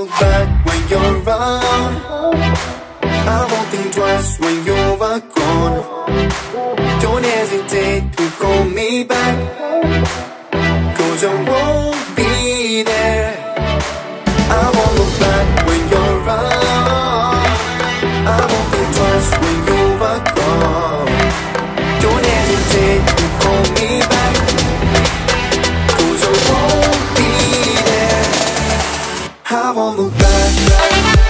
look back when you're around. I won't think twice when you're gone. Don't hesitate to call me back. Cause I won't be there. I won't look back when you're around. I won't think twice when you're gone. Don't hesitate to call me back. I won't look back.